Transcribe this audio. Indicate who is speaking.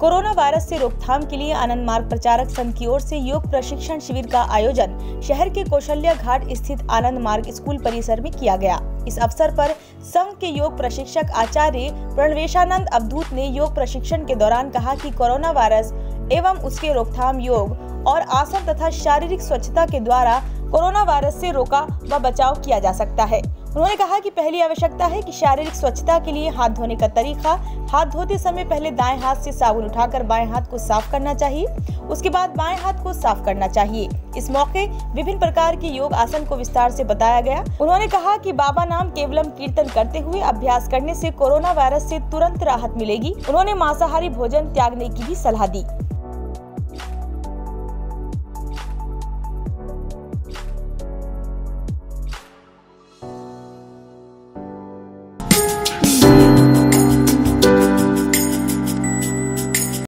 Speaker 1: Virus से रोकथाम के लिए आनंद मार्ग प्रचारक संघ की ओर से योग प्रशिक्षण शिविर का आयोजन शहर के कौशल्या घाट स्थित आनंद मार्ग स्कूल परिसर में किया गया। इस अवसर पर संघ के योग प्रशिक्षक आचार्य प्रणवेशानंद अवधूत ने योग प्रशिक्षण के दौरान कहा कि कोरोना वायरस एवं उसके रोकथाम योग और आसन तथा शारीरिक स्वच्छता के द्वारा कोरोना वायरस से रोका व बचाव किया जा सकता है। उन्होंने कहा कि पहली आवश्यकता है कि शारीरिक स्वच्छता के लिए हाथ धोने का तरीका, हाथ धोते समय पहले दाएँ हाथ से साबुन उठाकर बाएँ हाथ को साफ़ करना चाहिए, उसके बाद बाएँ हाथ को साफ़ करना चाहिए। इस मौके विभिन्न प्रकार के योग आसन को विस्तार से बताया गया। उन्होंने कहा कि बाबा नाम केवलम कीर्तन करते हुए अभ्यास करने से कोरोना वायरस से तुरंत राहत मिलेगी। उन्होंने मांसाहारी भोजन त्यागने की भी सलाह दी।